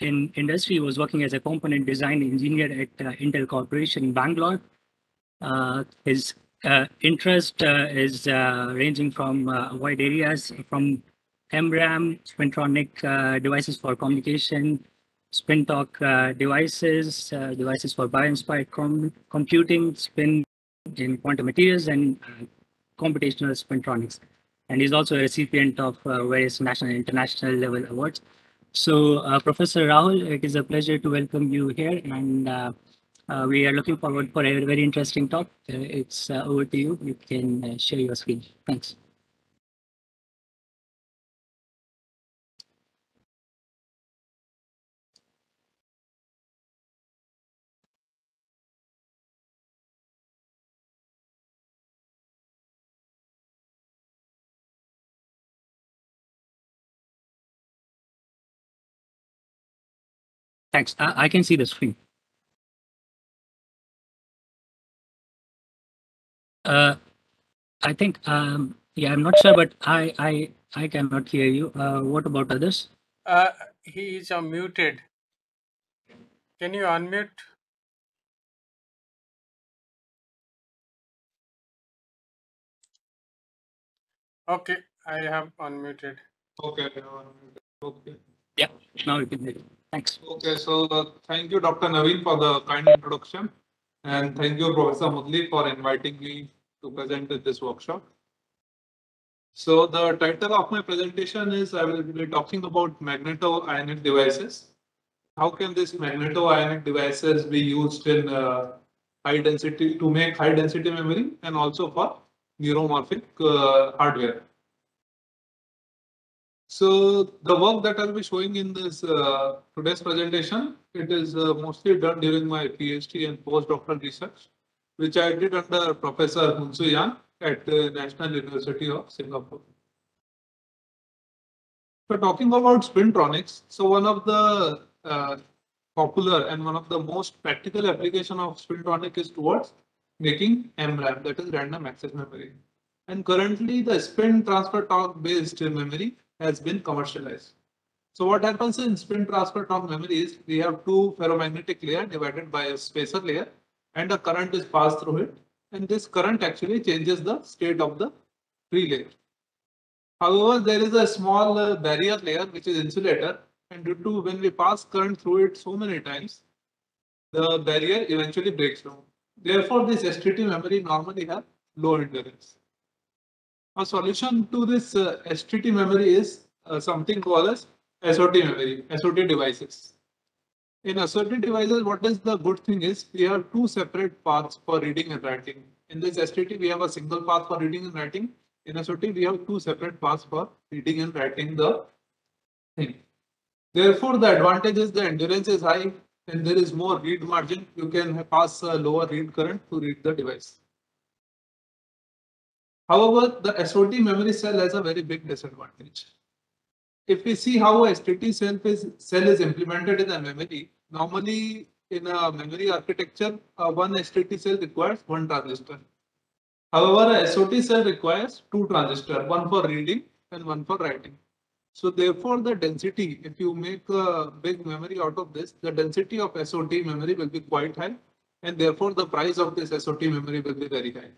in industry. Was working as a component design engineer at uh, Intel Corporation in Bangalore. Uh, his uh, interest uh, is uh, ranging from uh, wide areas from MRAM, spintronic devices for communication, spin torque uh, devices, devices for bio-inspired com- computing, spin in quantum materials, and computational spintronics. And he's also a recipient of various national and international level awards. So, uh, Professor Rahul, it is a pleasure to welcome you here, and uh, uh, we are looking forward for a very interesting talk. Uh, it's uh, over to you. You can uh, share your screen. Thanks. Thanks. I, I can see the screen. Uh, I think, um, yeah, I'm not sure, but I, I, I cannot hear you. Uh, what about others? Uh, he is uh, muted. Can you unmute? Okay, I have unmuted. Okay. uh, Okay. Yeah. Now you can hear you. Thanks. Okay. So uh, thank you, Dr. Naveen, for the kind introduction. And thank you, Professor Mudli, for inviting me to present this workshop. So the title of my presentation is I will be talking about magneto-ionic devices. How can these magneto-ionic devices be used in uh, high density to make high density memory and also for neuromorphic uh, hardware. So the work that I'll be showing in this uh, today's presentation, it is uh, mostly done during my PhD and postdoctoral research, which I did under Professor Hyunsoo Yang at the National University of Singapore. So talking about spintronics, so one of the uh, popular and one of the most practical application of spintronic is towards making MRAM, that is random access memory. And currently the spin transfer torque based memory has been commercialized. So what happens in spin transfer torque memory is we have two ferromagnetic layer divided by a spacer layer and a current is passed through it. And this current actually changes the state of the free layer. However, there is a small uh, barrier layer which is insulator and due to when we pass current through it so many times, the barrier eventually breaks down. Therefore, this STT memory normally have low endurance. A solution to this uh, STT memory is uh, something called as SOT memory, SOT devices. In SOT devices, what is the good thing is we have two separate paths for reading and writing. In this STT, we have a single path for reading and writing. In SOT, we have two separate paths for reading and writing the thing. Therefore, the advantage is the endurance is high and there is more read margin. You can pass a lower read current to read the device. However, the SOT memory cell has a very big disadvantage. If we see how a STT cell is, cell is implemented in a memory, normally in a memory architecture, uh, one STT cell requires one transistor. However, a SOT cell requires two transistors, one for reading and one for writing. So therefore, the density, if you make a big memory out of this, the density of SOT memory will be quite high. And therefore, the price of this SOT memory will be very high.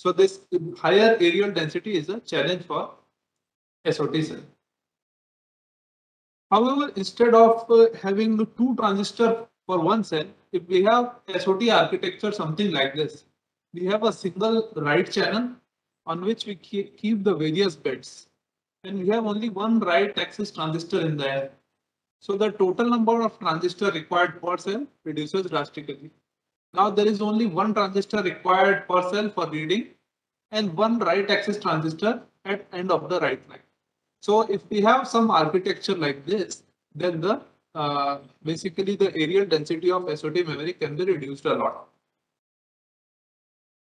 So this higher areal density is a challenge for SOT cell. However, instead of uh, having two transistor for one cell, if we have SOT architecture something like this, we have a single write channel on which we keep, keep the various bits. And we have only one write access transistor in there. So the total number of transistor required per cell reduces drastically. Now there is only one transistor required per cell for reading and one write access transistor at end of the write line. So if we have some architecture like this, then the uh, basically the areal density of SOT memory can be reduced a lot.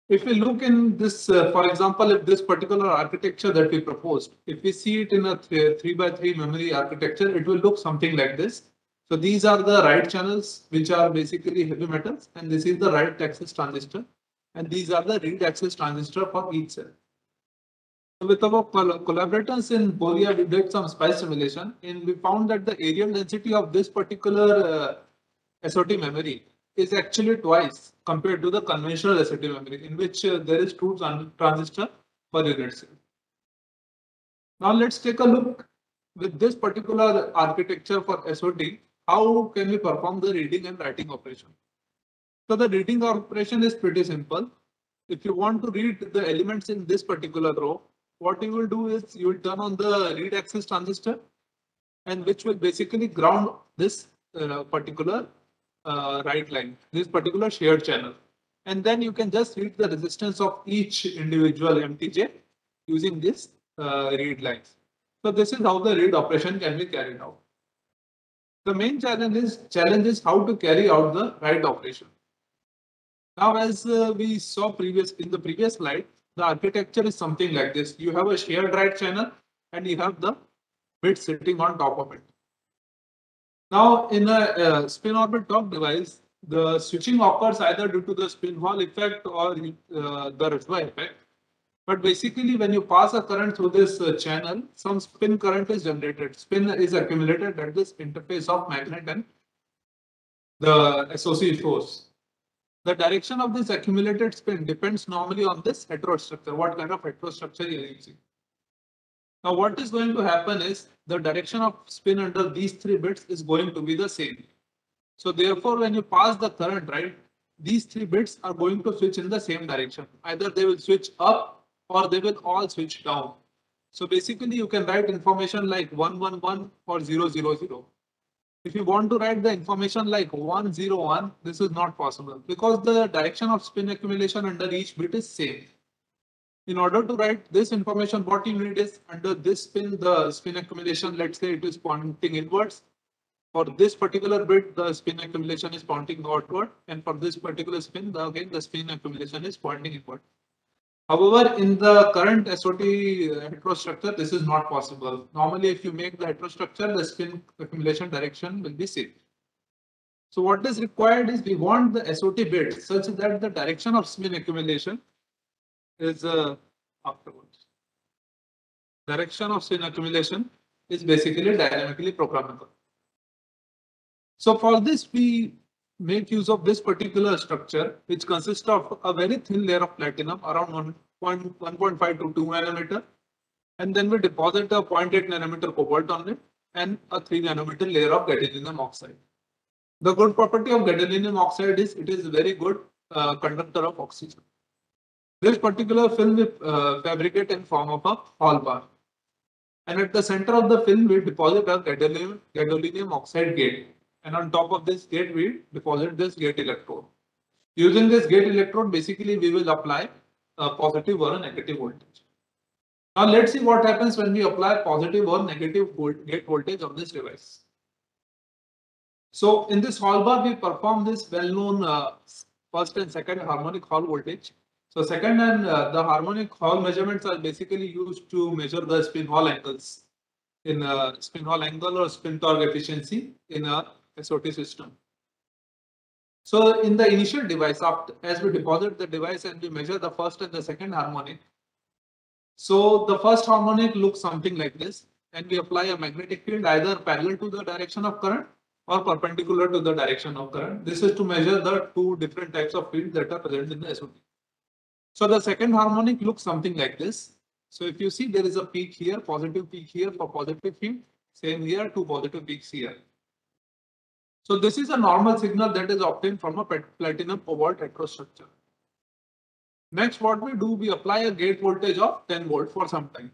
If we look in this, uh, for example, if this particular architecture that we proposed, if we see it in a th three by three memory architecture, it will look something like this. So these are the write channels, which are basically heavy metals, and this is the write access transistor, and these are the read access transistor for each cell. With our collaborators in Boria, we did some spice simulation and we found that the areal density of this particular uh, SOT memory is actually twice compared to the conventional SOT memory in which uh, there is two tran- transistor per unit cell. Now let's take a look with this particular architecture for SOT, how can we perform the reading and writing operation? So the reading operation is pretty simple. If you want to read the elements in this particular row, what you will do is you will turn on the read access transistor and which will basically ground this uh, particular uh, write line, this particular shared channel. And then you can just read the resistance of each individual MTJ using this uh, read lines. So this is how the read operation can be carried out. The main challenge is challenge is how to carry out the write operation. Now, as uh, we saw previous in the previous slide, the architecture is something like this. You have a shared write channel and you have the bit sitting on top of it. Now, in a uh, spin orbit torque device, the switching occurs either due to the spin Hall effect or uh, the Rashba effect. But basically, when you pass a current through this uh, channel, some spin current is generated. Spin is accumulated at this interface of magnet and the associated force. The direction of this accumulated spin depends normally on this heterostructure, what kind of heterostructure you are using. Now, what is going to happen is the direction of spin under these three bits is going to be the same. So therefore, when you pass the current, right, these three bits are going to switch in the same direction. Either they will switch up or they will all switch down. So basically you can write information like 111 or 000. If you want to write the information like 101, this is not possible because the direction of spin accumulation under each bit is same. In order to write this information, what you need is under this spin, the spin accumulation, let's say it is pointing inwards. For this particular bit, the spin accumulation is pointing outward. And for this particular spin, the, again, the spin accumulation is pointing inward. However, in the current SOT heterostructure, this is not possible. Normally, if you make the heterostructure, the spin accumulation direction will be same. So what is required is we want the SOT bit such that the direction of spin accumulation is uh, afterwards. Direction of spin accumulation is basically dynamically programmable. So for this, we make use of this particular structure, which consists of a very thin layer of platinum around 1.5 to 2 nanometer. And then we deposit a 0.8 nanometer cobalt on it and a 3 nanometer layer of gadolinium oxide. The good property of gadolinium oxide is it is a very good uh, conductor of oxygen. This particular film we uh, fabricate in form of a Hall bar. And at the center of the film, we deposit a gadolinium, gadolinium oxide gate and on top of this gate we deposit this gate electrode. Using this gate electrode basically we will apply a positive or a negative voltage. Now let's see what happens when we apply positive or negative gate voltage on this device. So in this hall bar we perform this well-known uh, first and second harmonic Hall voltage. So second and uh, the harmonic Hall measurements are basically used to measure the spin Hall angles in a spin Hall angle or spin torque efficiency in a SOT system. So in the initial device, after, as we deposit the device and we measure the first and the second harmonic. So the first harmonic looks something like this and we apply a magnetic field either parallel to the direction of current or perpendicular to the direction of current. This is to measure the two different types of fields that are present in the SOT. So the second harmonic looks something like this. So if you see there is a peak here, positive peak here for positive field, same here, two positive peaks here. So this is a normal signal that is obtained from a platinum cobalt heterostructure. Next, what we do, we apply a gate voltage of 10 volt for some time.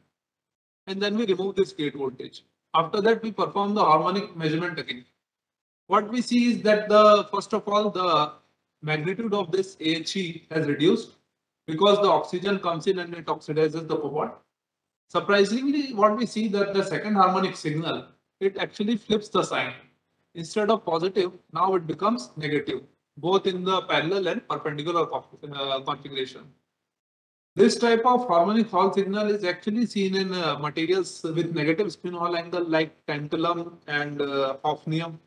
And then we remove this gate voltage. After that, we perform the harmonic measurement again. What we see is that the first of all, the magnitude of this AHE has reduced because the oxygen comes in and it oxidizes the cobalt. Surprisingly, what we see that the second harmonic signal, it actually flips the sign instead of positive, now it becomes negative, both in the parallel and perpendicular uh, configuration. This type of harmonic Hall signal is actually seen in uh, materials with negative spin Hall angle like tantalum and uh, hafnium.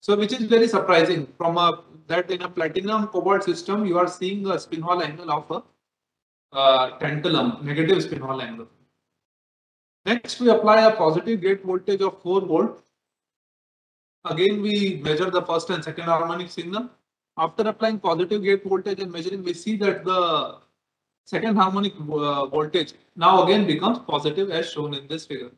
So which is very surprising from a that in a platinum cobalt system you are seeing a spin Hall angle of a uh, tantalum, negative spin Hall angle. Next, we apply a positive gate voltage of 4 volt. Again, we measure the first and second harmonic signal. After applying positive gate voltage and measuring, we see that the second harmonic uh, voltage now again becomes positive as shown in this figure.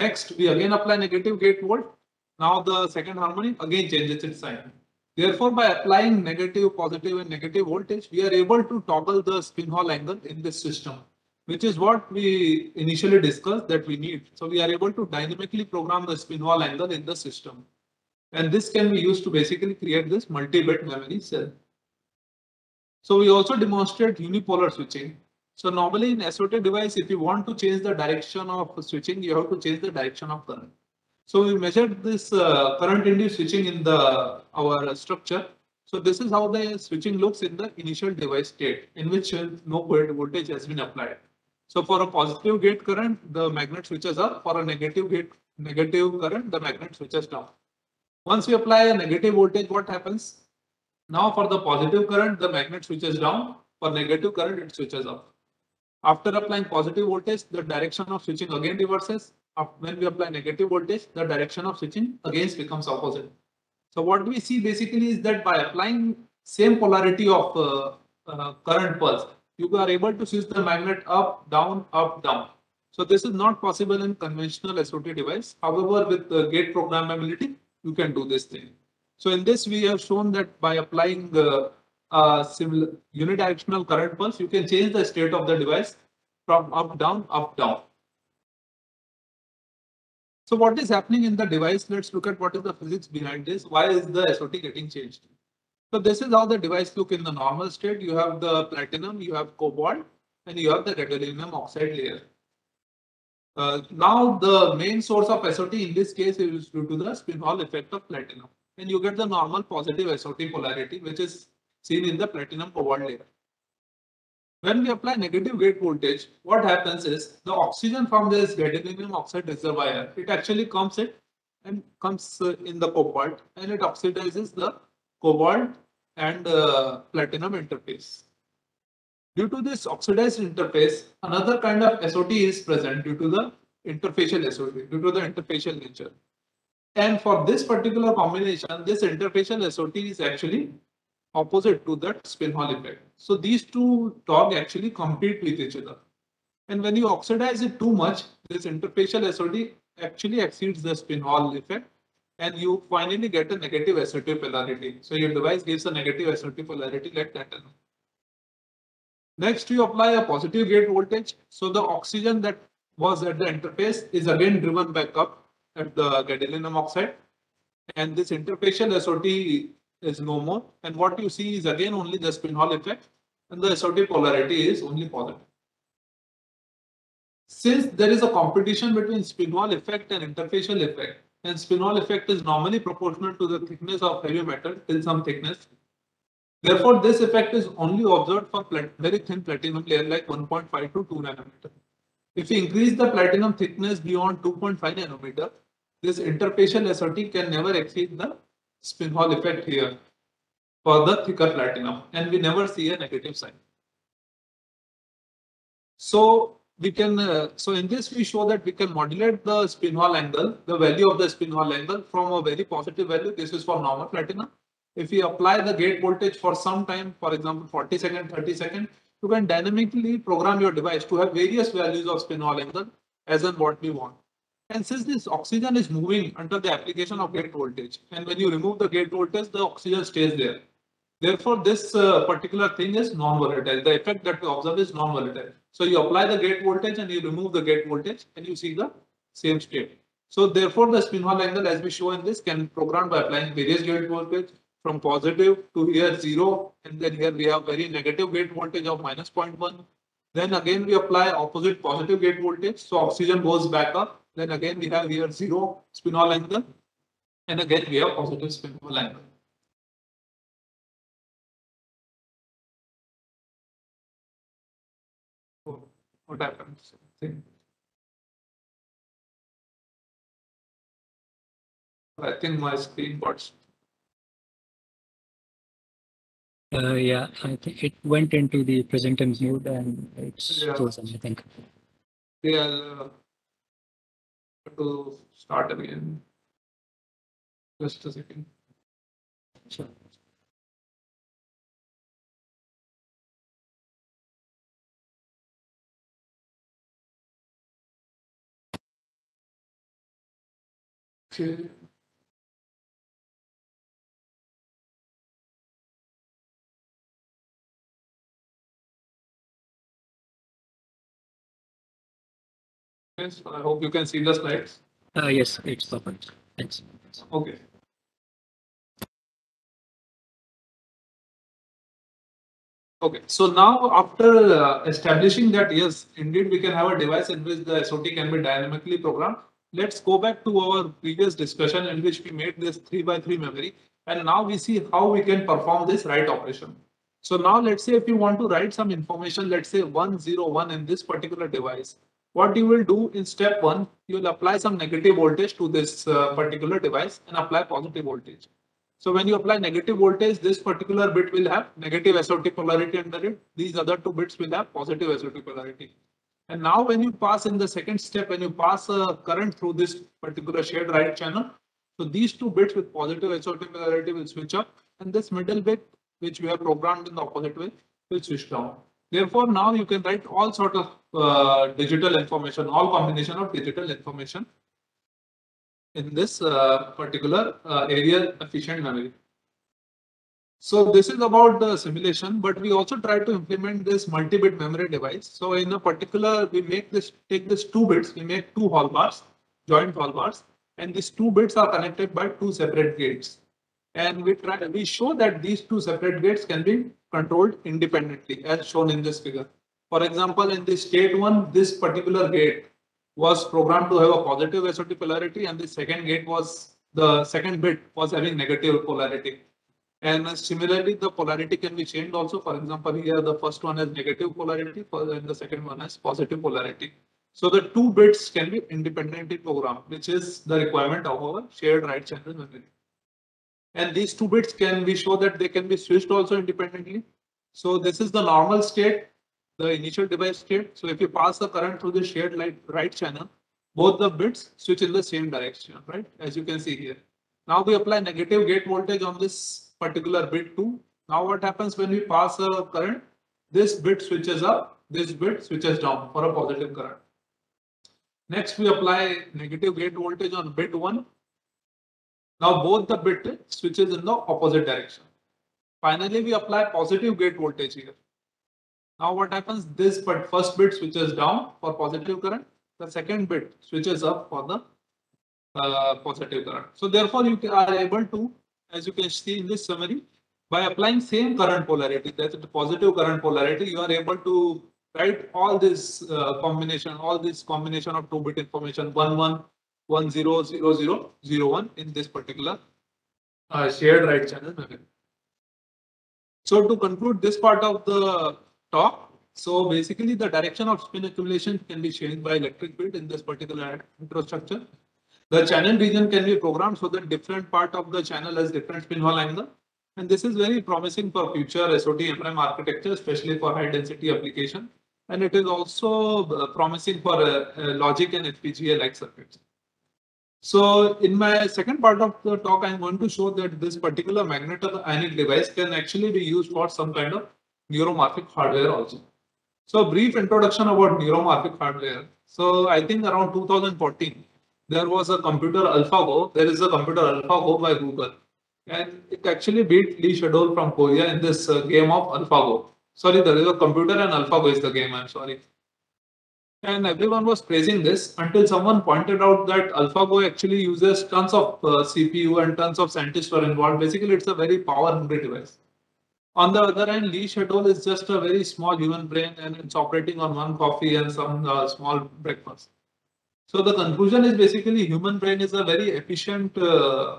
Next, we again apply negative gate volt. Now the second harmonic again changes its sign. Therefore, by applying negative, positive and negative voltage, we are able to toggle the spin Hall angle in this system, which is what we initially discussed that we need. So we are able to dynamically program the spin Hall angle in the system. And this can be used to basically create this multi-bit memory cell. So we also demonstrate unipolar switching. So normally in SOT device, if you want to change the direction of switching, you have to change the direction of current. So we measured this uh, current induced switching in the our structure. So this is how the switching looks in the initial device state in which uh, no voltage has been applied. So for a positive gate current, the magnet switches up. For a negative gate negative current, the magnet switches down. Once we apply a negative voltage, what happens? Now for the positive current, the magnet switches down. For negative current, it switches up. After applying positive voltage, the direction of switching again reverses when we apply negative voltage, the direction of switching again becomes opposite. So what we see basically is that by applying same polarity of uh, uh, current pulse, you are able to switch the magnet up, down, up, down. So this is not possible in conventional SOT device. However, with the gate programmability, you can do this thing. So in this, we have shown that by applying the uh, similar unidirectional current pulse, you can change the state of the device from up, down, up, down. So what is happening in the device? Let's look at what is the physics behind this. Why is the SOT getting changed? So this is how the device look in the normal state. You have the platinum, you have cobalt, and you have the gadolinium oxide layer. Uh, now the main source of SOT in this case is due to the spin Hall effect of platinum. And you get the normal positive SOT polarity, which is seen in the platinum cobalt layer. When we apply negative gate voltage, what happens is the oxygen from this gadolinium oxide reservoir, it actually comes in and comes in the cobalt and it oxidizes the cobalt and uh, platinum interface. Due to this oxidized interface, another kind of SOT is present due to the interfacial SOT, due to the interfacial nature. And for this particular combination, this interfacial SOT is actually opposite to that spin Hall effect. So these two TOG actually compete with each other. And when you oxidize it too much, this interfacial SOT actually exceeds the spin Hall effect and you finally get a negative SOT polarity. So your device gives a negative SOT polarity like that. Next, you apply a positive gate voltage. So the oxygen that was at the interface is again driven back up at the gadolinium oxide. And this interfacial SOT is no more. And what you see is again only the spin Hall effect and the SOT polarity is only positive. Since there is a competition between spin Hall effect and interfacial effect, and spin Hall effect is normally proportional to the thickness of heavy metal till some thickness. Therefore, this effect is only observed for very thin platinum layer like 1.5 to 2 nanometer. If we increase the platinum thickness beyond 2.5 nanometer, this interfacial SOT can never exceed the spin Hall effect here for the thicker platinum and we never see a negative sign. So we can, uh, so in this we show that we can modulate the spin Hall angle, the value of the spin Hall angle from a very positive value. This is for normal platinum. If we apply the gate voltage for some time, for example, 40 second, 30 second, you can dynamically program your device to have various values of spin Hall angle as in what we want. And since this oxygen is moving under the application of gate voltage, and when you remove the gate voltage, the oxygen stays there. Therefore, this uh, particular thing is non-volatile. The effect that we observe is non-volatile. So you apply the gate voltage and you remove the gate voltage and you see the same state. So therefore, the spin Hall angle as we show in this can program by applying various gate voltage from positive to here zero. And then here we have very negative gate voltage of minus 0.1. Then again, we apply opposite positive gate voltage. So oxygen goes back up then again we have here zero spin Hall angle. And again we have positive spin Hall angle. What happens? I think my screen got Uh, yeah, I think it went into the present mode and it's Yeah. frozen, I think. Are uh, to start again. Just a second. Sure. Okay. Yes, I hope you can see the slides. Uh, yes, it's perfect. Thanks. Okay. Okay, so now after uh, establishing that, yes, indeed we can have a device in which the SOT can be dynamically programmed. Let's go back to our previous discussion in which we made this three by three memory. And now we see how we can perform this write operation. So now let's say if you want to write some information, let's say 101 in this particular device, what you will do in step one, you will apply some negative voltage to this uh, particular device and apply positive voltage. So when you apply negative voltage, this particular bit will have negative SOT polarity under it. These other two bits will have positive SOT polarity. And now when you pass in the second step, when you pass a current through this particular shared write channel, so these two bits with positive SOT polarity will switch up and this middle bit, which we have programmed in the opposite way, will switch down. Therefore, now you can write all sort of uh, digital information, all combination of digital information in this uh, particular uh, area efficient memory. So this is about the simulation, but we also try to implement this multi-bit memory device. So in a particular, we make this, take this two bits, we make two hall bars, joint hall bars, and these two bits are connected by two separate gates. And we try, we show that these two separate gates can be controlled independently as shown in this figure. For example, in the state one, this particular gate was programmed to have a positive SOT polarity and the second gate was the second bit was having negative polarity. And similarly, the polarity can be changed also. For example, here the first one has negative polarity and the second one has positive polarity. So the two bits can be independently programmed, which is the requirement of our shared write channel memory. And these two bits can be show that they can be switched also independently. So this is the normal state, the initial device state. So if you pass the current through the shared light write channel, both the bits switch in the same direction, right? As you can see here. Now we apply negative gate voltage on this particular bit 2. Now what happens when we pass a current? This bit switches up, this bit switches down for a positive current. Next we apply negative gate voltage on bit 1. Now both the bit switches in the opposite direction. Finally we apply positive gate voltage here. Now what happens? This but first bit switches down for positive current. The second bit switches up for the uh, positive current. So therefore you are able to as you can see in this summary, by applying same current polarity, that's the positive current polarity, you are able to write all this uh, combination, all this combination of two bit information, 1, 1, 1, 0, 0, 0, 0, 1 in this particular uh, shared write channel memory. So to conclude this part of the talk, so basically the direction of spin accumulation can be changed by electric field in this particular microstructure. The channel region can be programmed so that different part of the channel has different spin Hall angle. And this is very promising for future SOT MRAM architecture, especially for high density application. And it is also uh, promising for uh, uh, logic and FPGA like circuits. So in my second part of the talk, I'm going to show that this particular magnetic ionic device can actually be used for some kind of neuromorphic hardware also. So brief introduction about neuromorphic hardware. So I think around 2014, there was a computer AlphaGo. There is a computer AlphaGo by Google. And it actually beat Lee Sedol from Korea in this uh, game of AlphaGo. Sorry, there is a computer and AlphaGo is the game. I'm sorry. And everyone was praising this until someone pointed out that AlphaGo actually uses tons of uh, CPU and tons of scientists were involved. Basically, it's a very power hungry device. On the other hand, Lee Sedol is just a very small human brain and it's operating on one coffee and some uh, small breakfast. So the conclusion is basically human brain is a very efficient uh,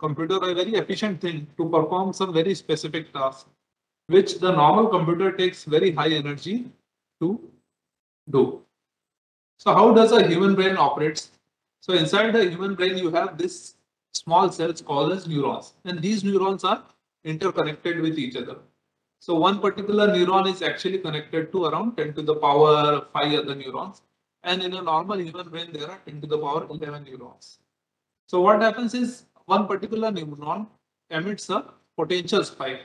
computer, a very efficient thing to perform some very specific tasks, which the normal computer takes very high energy to do. So how does a human brain operates? So inside the human brain, you have this small cells called as neurons, and these neurons are interconnected with each other. So one particular neuron is actually connected to around 10 to the power 5 other neurons. And in a normal human brain, there are 10 to the power 11 neurons. So what happens is one particular neuron emits a potential spike.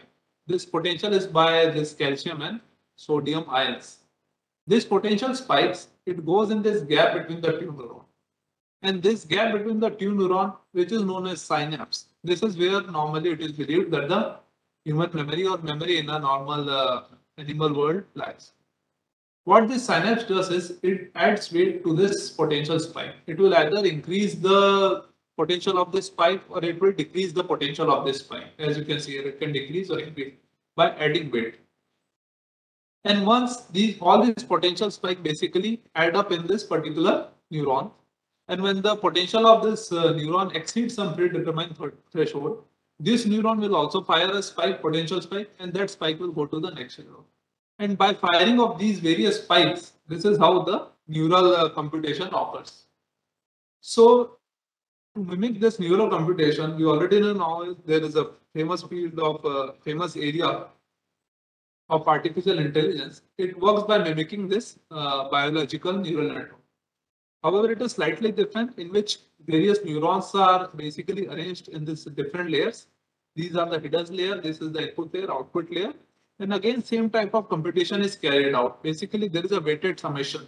This potential is by this calcium and sodium ions. This potential spikes, it goes in this gap between the two neurons. And this gap between the two neuron, which is known as synapse, this is where normally it is believed that the human memory or memory in a normal uh, animal world lies. What this synapse does is it adds weight to this potential spike. It will either increase the potential of this spike or it will decrease the potential of this spike. As you can see here, it can decrease or increase by adding weight. And once these all these potential spike basically add up in this particular neuron, and when the potential of this uh, neuron exceeds some predetermined th threshold, this neuron will also fire a spike, potential spike, and that spike will go to the next neuron. And by firing of these various spikes, this is how the neural uh, computation occurs. So to mimic this neural computation, we already know now there is a famous field of uh, famous area of artificial intelligence. It works by mimicking this uh, biological neural network. However, it is slightly different in which various neurons are basically arranged in this different layers. These are the hidden layer. This is the input layer, output layer. And again, same type of computation is carried out. Basically, there is a weighted summation.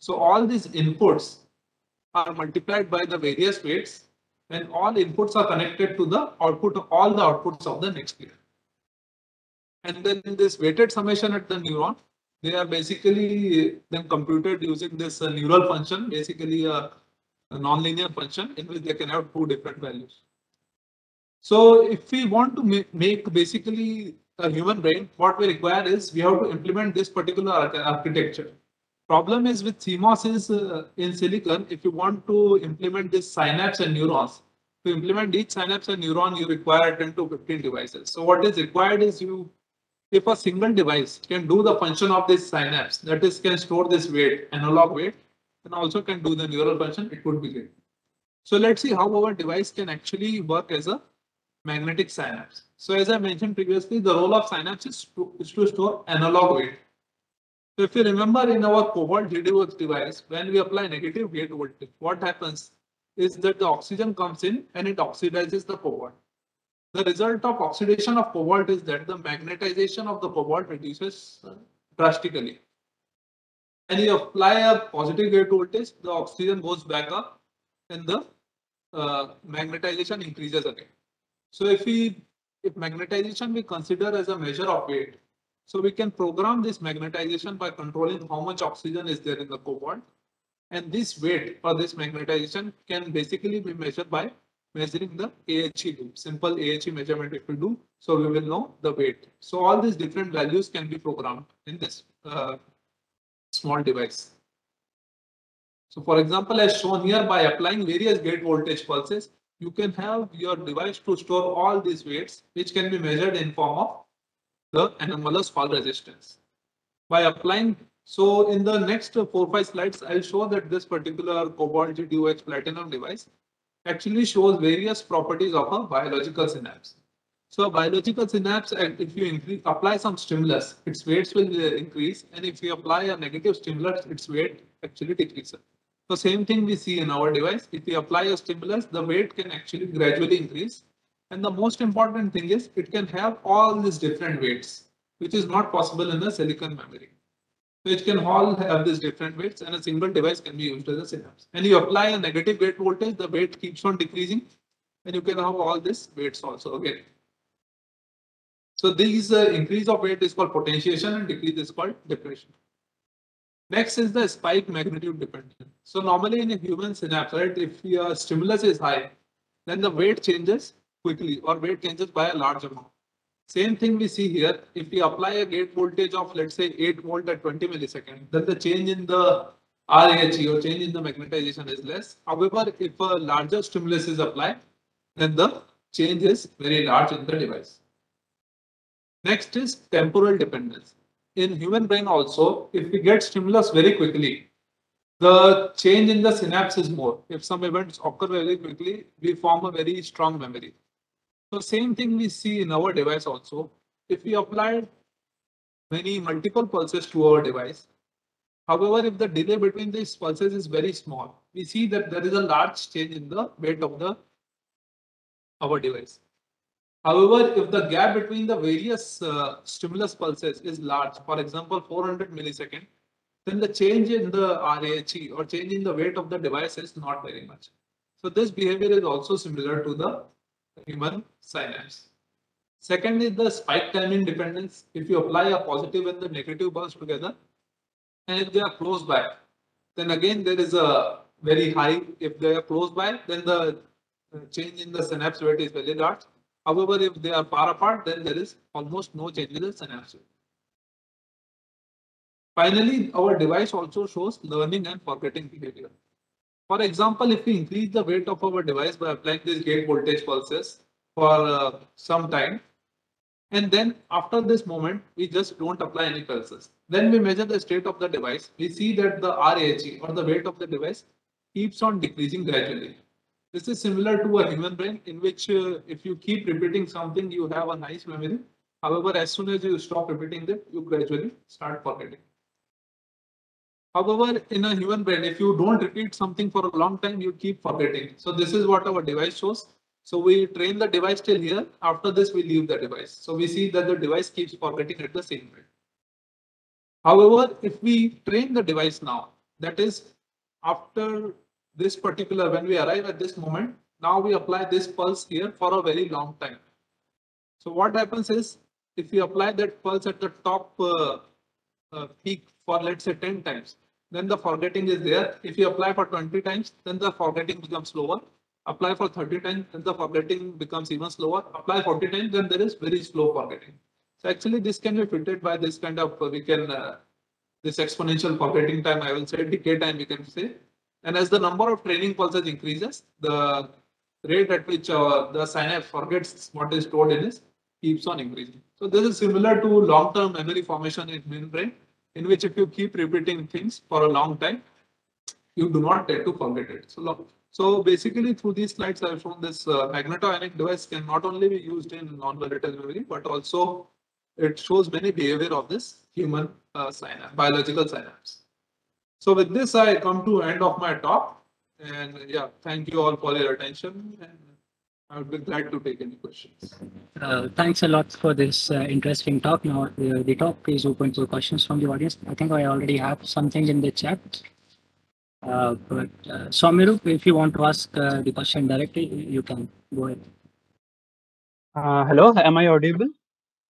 So all these inputs are multiplied by the various weights and all inputs are connected to the output of all the outputs of the next layer. And then this weighted summation at the neuron they are basically then computed using this uh, neural function, basically a, a nonlinear function in which they can have two different values. So if we want to make, make basically a human brain, what we require is we have to implement this particular architecture. Problem is with CMOS is uh, in silicon, if you want to implement this synapse and neurons, to implement each synapse and neuron, you require 10 to 15 devices. So what is required is you if a single device can do the function of this synapse, that is can store this weight, analog weight, and also can do the neural function, it would be great. So let's see how our device can actually work as a magnetic synapse. So as I mentioned previously, the role of synapse is to, is to store analog weight. So if you remember in our cobalt GDOX device, when we apply negative gate voltage, what happens is that the oxygen comes in and it oxidizes the cobalt. The result of oxidation of cobalt is that the magnetization of the cobalt reduces drastically. And you apply a positive gate voltage, the oxygen goes back up and the uh, magnetization increases again. So if we if magnetization we consider as a measure of weight, so we can program this magnetization by controlling how much oxygen is there in the cobalt. And this weight or this magnetization can basically be measured by measuring the AHE loop, simple AHE measurement if we do, so we will know the weight. So all these different values can be programmed in this uh, small device. So for example, as shown here by applying various gate voltage pulses, you can have your device to store all these weights, which can be measured in form of the anomalous Hall resistance. By applying, so in the next four, five slides, I'll show that this particular cobalt GDOX platinum device actually shows various properties of a biological synapse. So biological synapse, and if you increase, apply some stimulus, its weights will uh, increase. And if you apply a negative stimulus, its weight actually decreases. So same thing we see in our device. If we apply a stimulus, the weight can actually gradually increase. And the most important thing is it can have all these different weights, which is not possible in a silicon memory. So it can all have these different weights and a single device can be used as a synapse. And you apply a negative gate voltage, the weight keeps on decreasing and you can have all these weights also again. So these uh, increase of weight is called potentiation and decrease is called depression. Next is the spike magnitude dependence. So normally in a human synapse, right, if your stimulus is high, then the weight changes quickly or weight changes by a large amount. Same thing we see here. If we apply a gate voltage of let's say 8 volt at 20 milliseconds, then the change in the RAHE or change in the magnetization is less. However, if a larger stimulus is applied, then the change is very large in the device. Next is temporal dependence. In human brain also, if we get stimulus very quickly, the change in the synapse is more. If some events occur very quickly, we form a very strong memory. So same thing we see in our device also. If we apply many multiple pulses to our device. However, if the delay between these pulses is very small, we see that there is a large change in the weight of the our device. However, if the gap between the various uh, stimulus pulses is large, for example, 400 millisecond, then the change in the RAHE or change in the weight of the device is not very much. So this behavior is also similar to the human synapse. Second is the spike timing dependence. If you apply a positive and the negative pulse together, and if they are close by, then again there is a very high. If they are close by, then the uh, change in the synapse weight is very large. However, if they are far apart, then there is almost no change in the synapse. Finally, our device also shows learning and forgetting behavior. For example, if we increase the weight of our device by applying these gate voltage pulses for uh, some time, and then after this moment, we just don't apply any pulses. Then we measure the state of the device. We see that the RAHE or the weight of the device keeps on decreasing gradually. This is similar to a human brain in which uh, if you keep repeating something, you have a nice memory. However, as soon as you stop repeating it, you gradually start forgetting. However, in a human brain, if you don't repeat something for a long time, you keep forgetting. So this is what our device shows. So we train the device till here. After this, we leave the device. So we see that the device keeps forgetting at the same rate. However, if we train the device now, that is after this particular, when we arrive at this moment, now we apply this pulse here for a very long time. So what happens is if we apply that pulse at the top uh, uh, peak for let's say 10 times, then the forgetting is there. If you apply for 20 times, then the forgetting becomes slower. Apply for 30 times, then the forgetting becomes even slower. Apply 40 times, then there is very slow forgetting. So actually this can be filtered by this kind of, uh, we can, uh, this exponential forgetting time, I will say decay time, we can say. And as the number of training pulses increases, the rate at which uh, the synapse forgets what is stored in it keeps on increasing. So this is similar to long-term memory formation in brain, in which if you keep repeating things for a long time, you do not tend to forget it. So, so basically through these slides, I've shown this uh, magnetoionic device can not only be used in non-volatile memory, but also it shows many behavior of this human uh, synapse, biological synapse. So with this, I come to end of my talk. And yeah, thank you all for your attention. And I would be glad to take any questions. Uh, thanks a lot for this uh, interesting talk. Now the, the talk is open to questions from the audience. I think I already have something in the chat. Uh, but uh, Somiru, if you want to ask uh, the question directly, you can go ahead. Uh, hello, am I audible?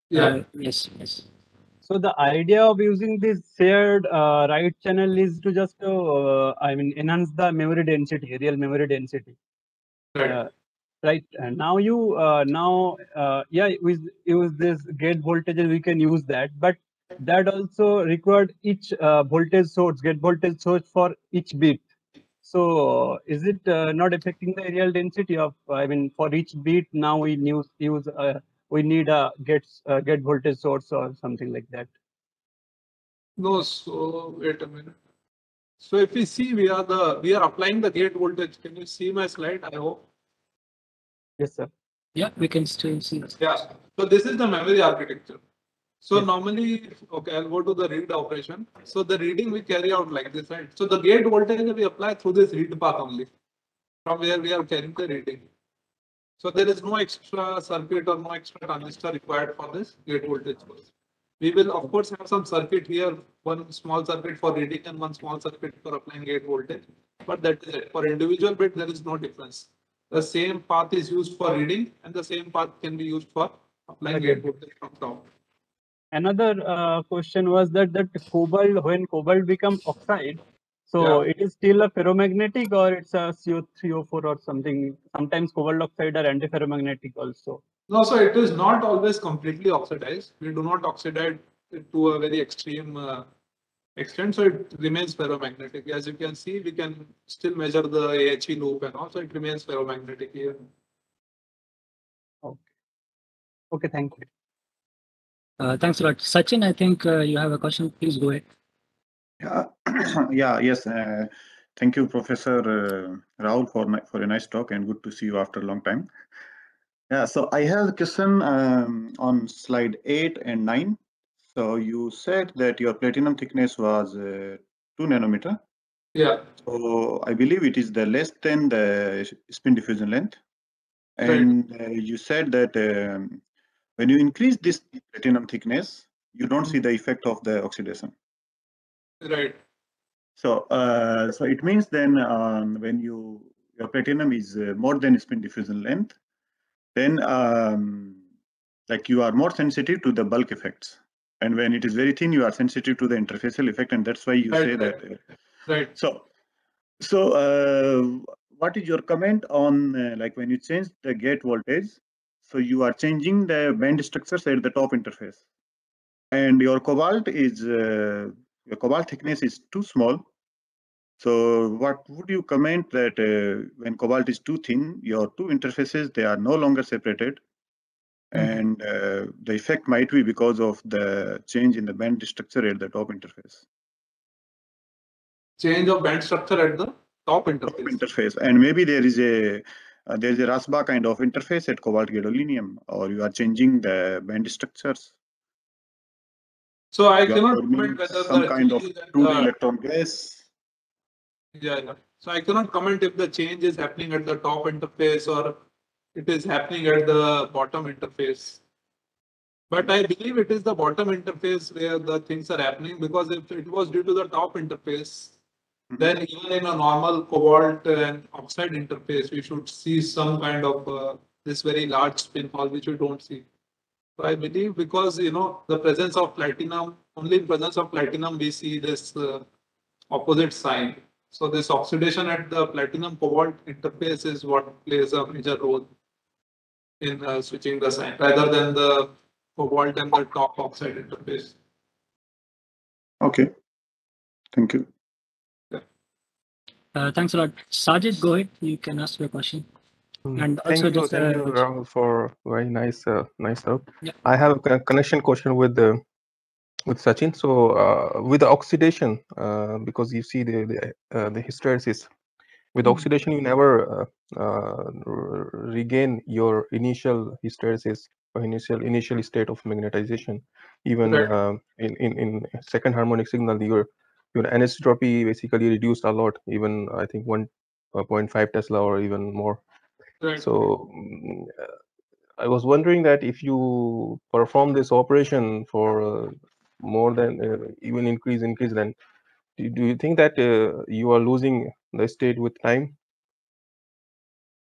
Yeah, Uh, yes, yes. So the idea of using this shared uh, write channel is to just, uh, I mean, enhance the memory density, real memory density. right. Uh, right. And now you, uh, now, uh, yeah, with use this gate voltages, we can use that, but that also required each uh, voltage source, gate voltage source for each bit. So is it uh, not affecting the real density of, I mean, for each bit now we use, use uh, we need a get uh, get voltage source or something like that. No, so wait a minute. So if we see, we are the, we are applying the gate voltage. Can you see my slide? I hope. Yes, sir. Yeah, we can still see. this. Yeah, so this is the memory architecture. So Yes. normally, okay, I'll go to the read operation. So the reading we carry out like this, right? So the gate voltage we apply through this read path only, from where we are carrying the reading. So there is no extra circuit or no extra transistor required for this gate voltage source. We will of course have some circuit here, one small circuit for reading and one small circuit for applying gate voltage. But that is it. For individual bit, there is no difference. The same path is used for reading and the same path can be used for applying Okay. gate voltage from top. Another uh, question was that that cobalt when cobalt become oxide, so Yeah. it is still a ferromagnetic or it's a CO3O4 or something. Sometimes cobalt oxide are antiferromagnetic also. No, so it is not always completely oxidized. We do not oxidize it to a very extreme uh, extent, so it remains ferromagnetic. As you can see, we can still measure the AHE loop and also it remains ferromagnetic here. Okay. Okay, thank you. Uh, thanks a lot. Sachin, I think uh, you have a question. Please go ahead. Yeah, yeah, yes. Uh, thank you, Professor uh, Rahul, for ni- for a nice talk and good to see you after a long time. Yeah, so I have a question um, on slide eight and nine. So you said that your platinum thickness was uh, two nanometer. Yeah, So I believe it is the less than the spin diffusion length. Right. And uh, you said that um, when you increase this platinum thickness, you don't see the effect of the oxidation. Right. So, uh, so it means then um, when you your platinum is uh, more than spin diffusion length, then um, like you are more sensitive to the bulk effects. And when it is very thin, you are sensitive to the interfacial effect, and that's why you Right, say right. that. Right. So, so uh, what is your comment on uh, like when you change the gate voltage? So you are changing the band structures at the top interface, and your cobalt is uh, your cobalt thickness is too small. So what would you comment that uh, when cobalt is too thin, your two interfaces they are no longer separated, Mhm. and uh, the effect might be because of the change in the band structure at the top interface. Change of band structure at the top interface. top interface. interface and maybe there is a uh, there is a Rashba kind of interface at cobalt gadolinium or you are changing the band structures So I cannot comment whether some the kind of two the- electron gas Yeah, yeah. So I cannot comment if the change is happening at the top interface or it is happening at the bottom interface. But I believe it is the bottom interface where the things are happening because if it was due to the top interface, Mhm. then even in a normal cobalt and oxide interface, we should see some kind of uh, this very large spin hall, which we don't see. So I believe because, you know, the presence of platinum, only in presence of platinum, we see this uh, opposite sign. So this oxidation at the platinum cobalt interface is what plays a major role in uh, switching the sign rather than the cobalt and the top oxide interface. okay thank you Uh, thanks a lot. Sajid, go ahead. You can ask your question. Mm, And Thank also you, just, thank you, uh, Rahul, for very nice, uh, nice help. Yeah. I have a connection question with the with Sachin. So uh, with the oxidation, uh, because you see the the, uh, the hysteresis, with Hmm. oxidation you never uh, uh, regain your initial hysteresis or initial initial state of magnetization. Even Right. uh, in, in in second harmonic signal, your your anisotropy basically reduced a lot. Even I think one. uh, 0.5 Tesla or even more. Right. So mm, uh, I was wondering that if you perform this operation for uh, more than uh, even increase increase, then do, do you think that uh, you are losing the state with time,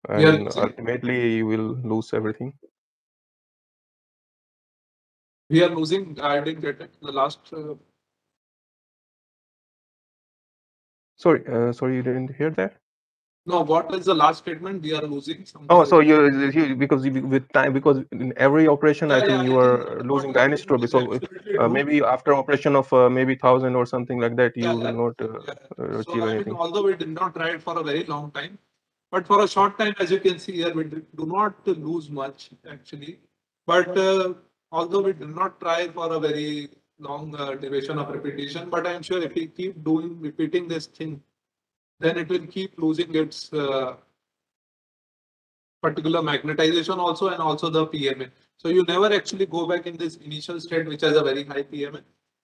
and losing- ultimately you will lose everything? We are losing, I didn't get it, the last, uh, Sorry, uh, sorry, you didn't hear that. No, what is the last statement? We are losing something. Oh, so you, you because you, with time because in every operation I think yeah, you I are think losing the anisotropy. So if, uh, maybe after operation of uh, maybe thousand or something like that, you Yeah, will yeah, not uh, yeah. uh, So achieve I mean, anything. although we did not try it for a very long time, but for a short time, as you can see here, we do not lose much actually. But uh, although we did not try for a very long uh, duration of repetition, but I'm sure if we keep doing, repeating this thing, then it will keep losing its uh, particular magnetization also and also the PMA. So you never actually go back in this initial state, which has a very high PMA.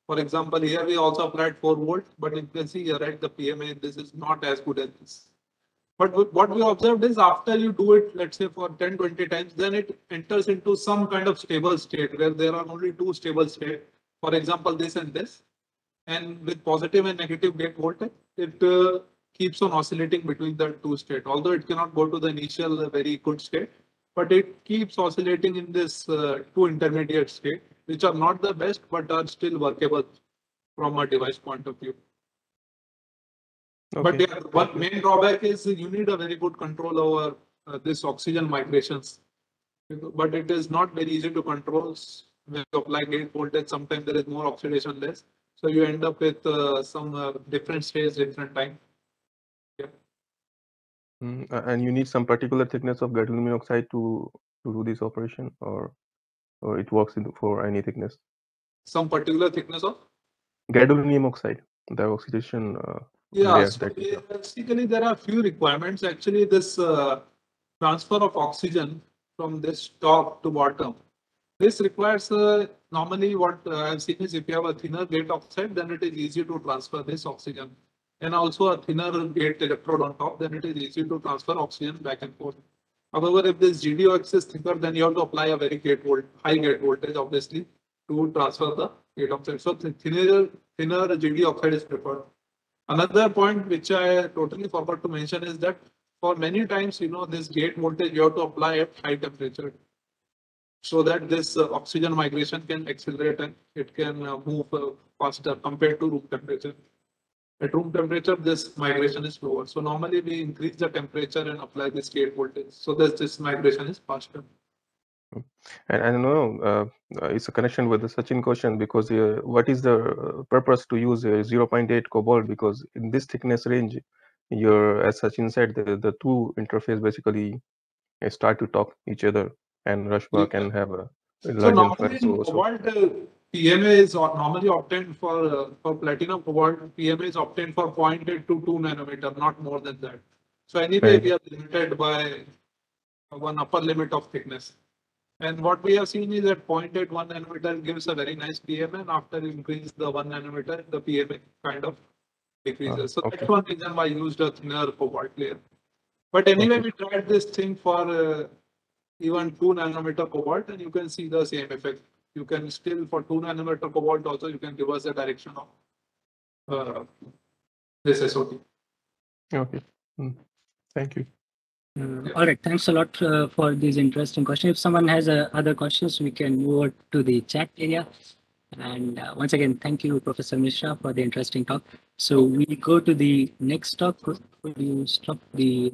For example, here we also applied 4 volt, but you can see here, right, the PMA, this is not as good as this. But what we observed is after you do it, let's say for 10, 20 times, then it enters into some kind of stable state where there are only two stable state. For example, this and this. And with positive and negative gate voltage, it uh, keeps on oscillating between the two state. Although it cannot go to the initial uh, very good state, but it keeps oscillating in this uh, two intermediate state, which are not the best, but are still workable from a device point of view. But Okay. yeah, one main drawback is you need a very good control over uh, this oxygen migrations. But it is not very easy to control. When you apply gate voltage, sometimes there is more oxidation less. So you end up with uh, some uh, different states, different time. Mm, a- and you need some particular thickness of gadolinium oxide to to do this operation, or or it works in, for any thickness. Some particular thickness of. Gadolinium oxide, the oxidation. Uh, Yeah, so that basically there are few requirements. Actually, this uh, transfer of oxygen from this top to bottom This requires, uh, normally what uh, I've seen is if you have a thinner gate oxide, then it is easy to transfer this oxygen. And also a thinner gate electrode on top, then it is easy to transfer oxygen back and forth. However, if this GDOX is thicker, then you have to apply a very gate volt, high gate voltage, obviously, to transfer the gate oxide. So thin- thinner, thinner GD oxide is preferred. Another point which I totally forgot to mention is that for many times, you know, this gate voltage you have to apply at high temperature. So that this uh, oxygen migration can accelerate and it can uh, move uh, faster compared to room temperature. At room temperature, this migration is slower. So normally we increase the temperature and apply the gate voltage. So that this migration is faster. And I don't know, uh, uh, it's a connection with the Sachin question because uh, what is the uh, purpose to use uh, 0.8 cobalt? Because in this thickness range, your as Sachin said, the, the two interface basically start to talk each other, and Rashba Yeah. can have a So large normally influx. So, so cobalt, uh, PMA is normally obtained for, uh, for platinum cobalt, PMA is obtained for 0.8 to two nanometer, not more than that. So anyway, Right. we are limited by one upper limit of thickness. And what we have seen is that 0.8 one nanometer gives a very nice PMA and after increase the one nanometer, the PMA kind of decreases. So okay. that's one reason why I used a thinner cobalt layer. But anyway, Okay. we tried this thing for uh, even two nanometer cobalt and you can see the same effect. You can still for two nanometer cobalt also, you can reverse the direction of uh, this SOT. okay. Mm. Thank you. Uh, all right, thanks a lot uh, for these interesting questions. If someone has uh, other questions, we can move over to the chat area. And uh, once again, thank you, Professor Mishra, for the interesting talk. So we go to the next talk. Could could you stop the